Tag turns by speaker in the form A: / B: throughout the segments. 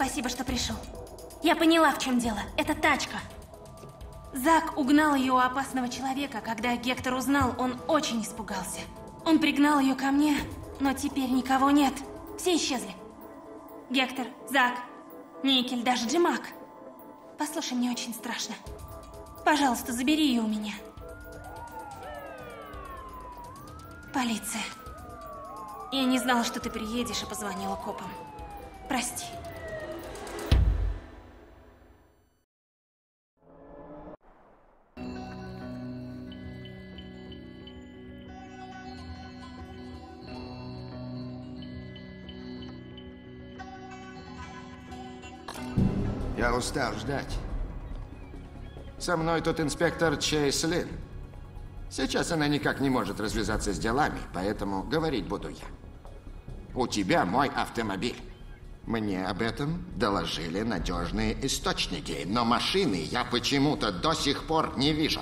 A: Спасибо, что пришел. Я поняла, в чем дело. Это тачка. Зак угнал ее у опасного человека. Когда Гектор узнал, он очень испугался. Он пригнал ее ко мне, но теперь никого нет. Все исчезли. Гектор, Зак, Никель, даже Джимак. Послушай, мне очень страшно. Пожалуйста, забери ее у меня. Полиция. Я не знала, что ты приедешь и позвонила копам. Прости.
B: Я устал ждать. Со мной тут инспектор Чейз Лин. Сейчас она никак не может развязаться с делами, поэтому говорить буду я. У тебя мой автомобиль. Мне об этом доложили надежные источники, но машины я почему-то до сих пор не вижу.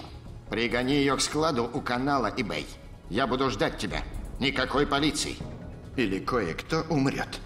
B: Пригони ее к складу у канала eBay. Я буду ждать тебя. Никакой полиции. Или кое-кто умрет.